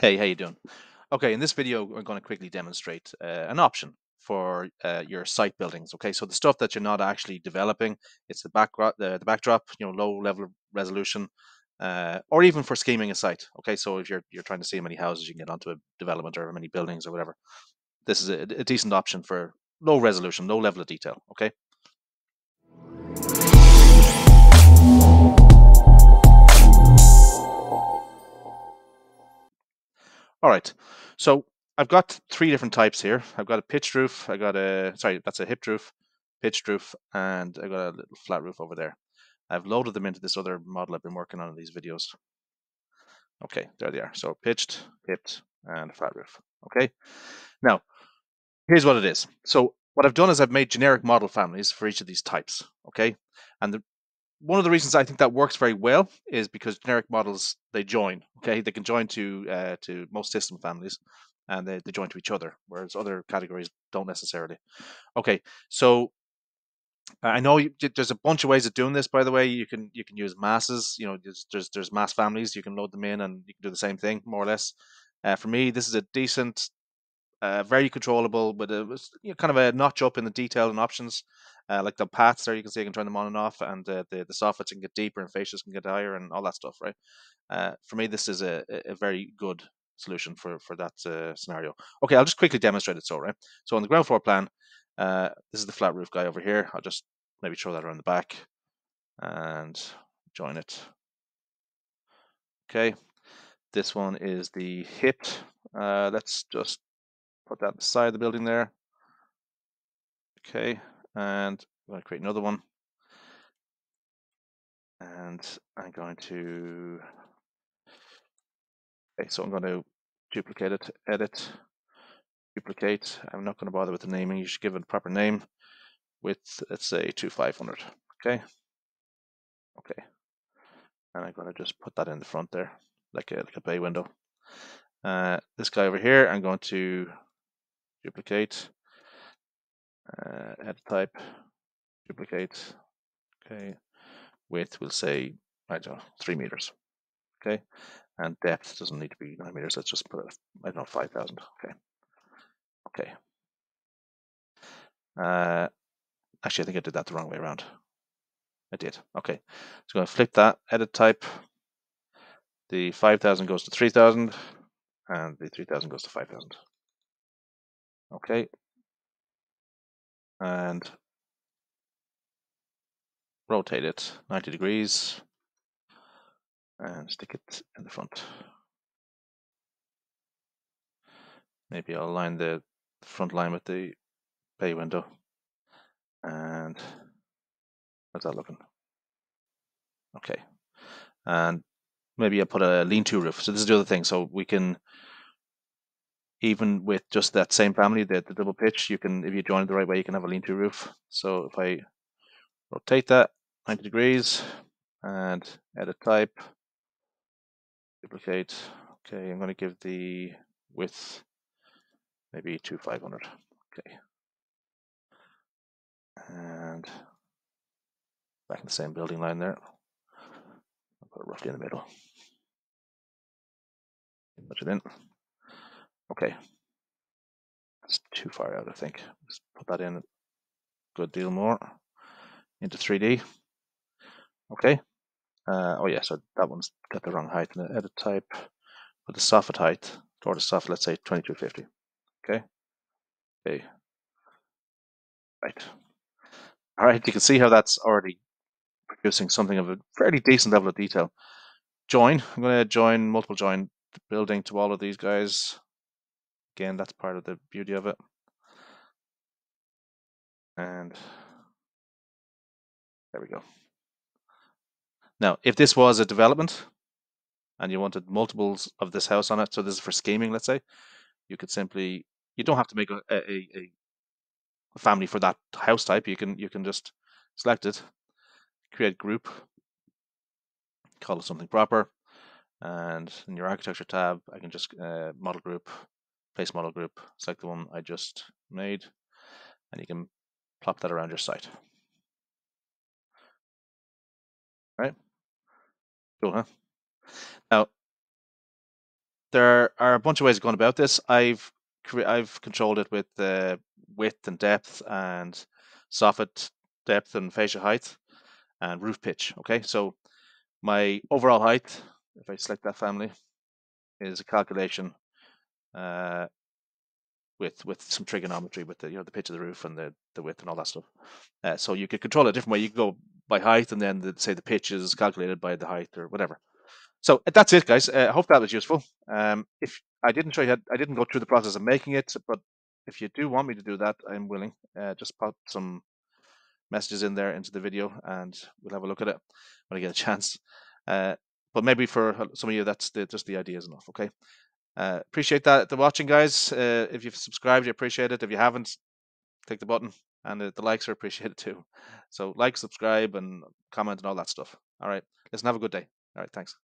Hey, how you doing? Okay, in this video, we're going to quickly demonstrate uh, an option for uh, your site buildings. Okay, so the stuff that you're not actually developing, it's the the, the backdrop, you know, low level resolution, uh, or even for scheming a site. Okay, so if you're you're trying to see how many houses you can get onto a development or how many buildings or whatever, this is a, a decent option for low resolution, low level of detail. Okay. All right, so I've got three different types here. I've got a pitched roof, I got a, sorry, that's a hipped roof, pitched roof, and I got a little flat roof over there. I've loaded them into this other model I've been working on in these videos. Okay, there they are. So pitched, hipped, and flat roof. Okay, now here's what it is. So what I've done is I've made generic model families for each of these types. Okay, and the one of the reasons I think that works very well is because generic models they join. Okay, they can join to uh, to most system families, and they, they join to each other, whereas other categories don't necessarily. Okay, so I know you, there's a bunch of ways of doing this. By the way, you can you can use masses. You know, there's there's, there's mass families. You can load them in, and you can do the same thing more or less. Uh, for me, this is a decent, uh, very controllable, with a you know, kind of a notch up in the detail and options. Uh, like the paths there, you can see you can turn them on and off, and uh, the the soffits can get deeper and fascias can get higher, and all that stuff, right? Uh, for me, this is a, a very good solution for for that uh, scenario. Okay, I'll just quickly demonstrate it. So, right. So on the ground floor plan, uh, this is the flat roof guy over here. I'll just maybe throw that around the back and join it. Okay, this one is the hipped. Uh, let's just put that beside the building there. Okay, and I'm going to create another one. And I'm going to, okay, so I'm going to duplicate it, edit, duplicate. I'm not going to bother with the naming. You should give it a proper name with, let's say, 2500. Okay. Okay. And I'm going to just put that in the front there, like a, like a bay window. Uh, this guy over here, I'm going to duplicate uh, edit type, duplicate, okay, width we'll say, I don't know, three meters, okay, and depth doesn't need to be nine meters, let's just put it, I don't know, 5,000, okay, okay. Uh, actually, I think I did that the wrong way around. I did, okay. So I'm going to flip that, edit type, the 5,000 goes to 3,000, and the 3,000 goes to 5,000. Okay, and rotate it 90 degrees and stick it in the front. Maybe I'll align the front line with the bay window. And how's that looking? Okay. And maybe I'll put a lean-to roof. So this is the other thing. So we can even with just that same family, the, the double pitch, you can, if you join it the right way, you can have a lean-to roof. So if I rotate that 90 degrees and edit type, duplicate. Okay, I'm going to give the width maybe to 500. Okay. And back in the same building line there. I'll put it roughly in the middle. Put it in. Okay. That's too far out, I think. Let's put that in a good deal more into 3D. Okay. Uh, oh yeah, so that one's got the wrong height in the edit type. But the soffit height, or the soffit, let's say 2250. Okay. Okay. Right. All right, you can see how that's already producing something of a fairly decent level of detail. Join. I'm going to join multiple join building to all of these guys. Again, that's part of the beauty of it. And there we go. Now, if this was a development and you wanted multiples of this house on it, so this is for scheming, let's say, you could simply, you don't have to make a, a, a family for that house type. You can you can just select it, create group, call it something proper, and in your architecture tab, I can just uh, model group, place model group, select the one I just made, and you can plop that around your site. Right? Cool, huh? Now, there are a bunch of ways of going about this. I've I've controlled it with the width and depth and soffit depth and fascia height and roof pitch. Okay, so my overall height, if I select that family, is a calculation uh, with with some trigonometry with the you know the pitch of the roof and the the width and all that stuff. Uh, so you could control it a different way. You could go by height and then the, say the pitch is calculated by the height or whatever. So uh, that's it, guys. Uh, I hope that was useful. Um, if I didn't show you, I didn't go through the process of making it, but if you do want me to do that, I'm willing. Uh, just pop some messages in there into the video, and we'll have a look at it when I get a chance. Uh, but maybe for some of you, that's the, just the idea is enough. Okay. Uh, appreciate that. The watching, guys. Uh, if you've subscribed, you appreciate it. If you haven't, click the button, and the, the likes are appreciated too. So like, subscribe, and comment, and all that stuff. All right. Listen. Have a good day. All right. Thanks.